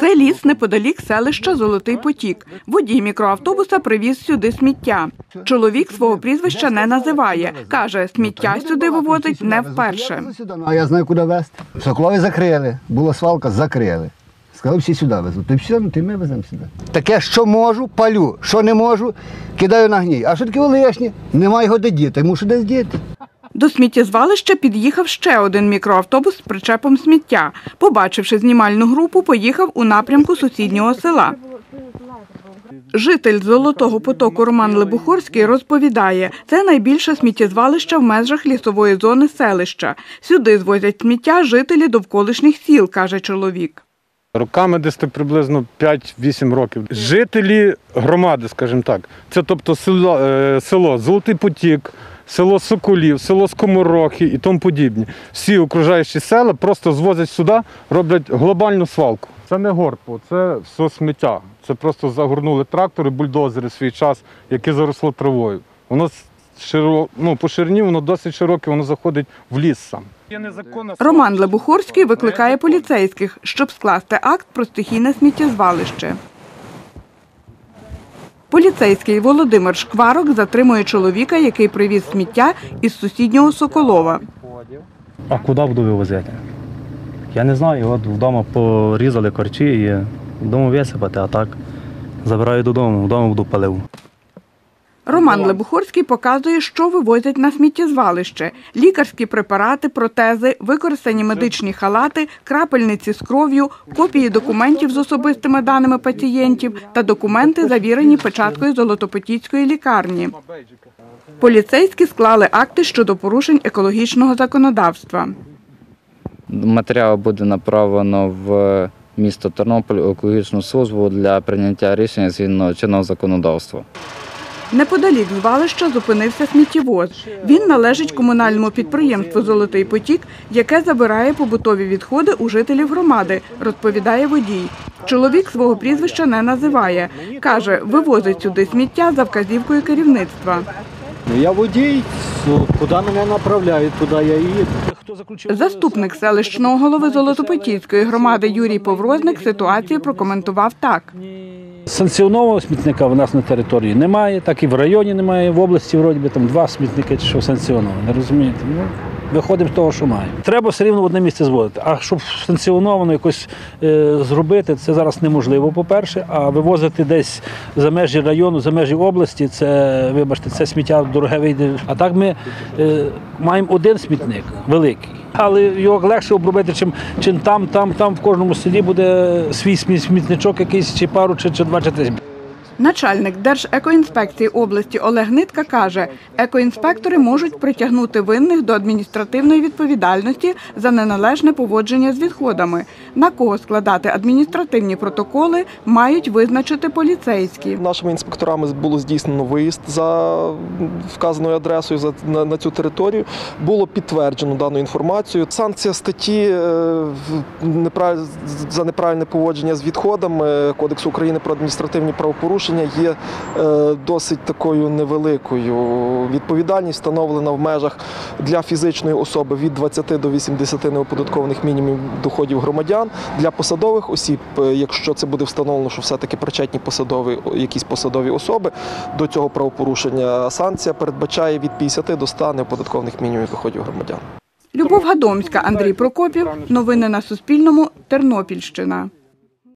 Це ліс неподалік селища Золотий Потік. Водій мікроавтобуса привіз сюди сміття. Чоловік свого прізвища не називає. Каже, сміття сюди вивозить не вперше. А я знаю, куди везти. Соколові закрили, була свалка, закрили. Сказали, всі сюди везуть. То все, ну, ти ми веземо сюди. Таке, що можу, палю, що не можу, кидаю на гній. А що таке лишнє? Немає його де діти, мушу десь діти. До сміттєзвалища під'їхав ще один мікроавтобус з причепом сміття. Побачивши знімальну групу, поїхав у напрямку сусіднього села. Житель Золотого потоку Роман Лебухорський розповідає, це найбільше сміттєзвалище в межах лісової зони селища. Сюди звозять сміття жителі довколишніх сіл, каже чоловік. Роками десь приблизно 5-8 років. Жителі громади, скажімо так, це тобто село, е, село Золотий Потік, село Соколів, село Скоморохи і тому подібні. Всі окружаючі села просто звозять сюди, роблять глобальну свалку. Це не горпо, це все сміття. Це просто загорнули трактори, бульдозери в свій час, які заросло травою. Воно широ, ну, по ширині воно досить широке, воно заходить в ліс сам. Роман Лебухорський викликає поліцейських, щоб скласти акт про стихійне сміттєзвалище. Поліцейський Володимир Шкварок затримує чоловіка, який привіз сміття із сусіднього Соколова. А куди буду вивозити? Я не знаю, от вдома порізали корчі і вдома висипати, а так забираю додому, вдома буду палив. Роман Лебухорський показує, що вивозять на сміттєзвалище: лікарські препарати, протези, використані медичні халати, крапельниці з кров'ю, копії документів з особистими даними пацієнтів та документи, завірені печаткою Золотопотіцької лікарні. Поліцейські склали акти щодо порушень екологічного законодавства. Матеріал буде направлено в місто Тернопіль екологічну службу для прийняття рішення згідно чинного законодавства. Неподалік звалища зупинився сміттєвоз. Він належить комунальному підприємству Золотий потік, яке забирає побутові відходи у жителів громади, розповідає водій. Чоловік свого прізвища не називає. Каже, вивозить сюди сміття за вказівкою керівництва. Ну, Я водій, куди мене направляють, туди я їду. Заступник селищного голови Золотопотівської громади Юрій Поврозник ситуацію прокоментував так. Санкціонованого смітника в нас на території немає, так і в районі немає, в області вроді би там два смітники, чи що санкціоновані, розумієте? Ну, виходимо з того, що має. Треба все рівно в одне місце зводити. А щоб санкціоновано якось е, зробити, це зараз неможливо, по-перше, а вивозити десь за межі району, за межі області, це, вибачте, це сміття дороге вийде. А так ми е, маємо один смітник великий. Але його легше обробити, чим, чим там, там, там в кожному селі буде свій смі- смітничок якийсь, чи пару, чи, чи два, чи три. Начальник Держекоінспекції області Олег Нитка каже, екоінспектори можуть притягнути винних до адміністративної відповідальності за неналежне поводження з відходами. На кого складати адміністративні протоколи, мають визначити поліцейські. Нашими інспекторами було здійснено виїзд за вказаною адресою за на, цю територію. Було підтверджено дану інформацію. Санкція статті е, за неправильне поводження з відходами Кодексу України про адміністративні правопорушення є е, досить такою невеликою. Відповідальність встановлена в межах для фізичної особи від 20 до 80 неоподаткованих мінімумів доходів громадян. Для посадових осіб, е, якщо це буде встановлено, що все-таки причетні посадові якісь посадові особи до цього правопорушення, санкція передбачає від 50 до 100 неоподаткованих мінімумів доходів громадян. Любов Гадомська, Андрій Прокопів. Новини на Суспільному. Тернопільщина.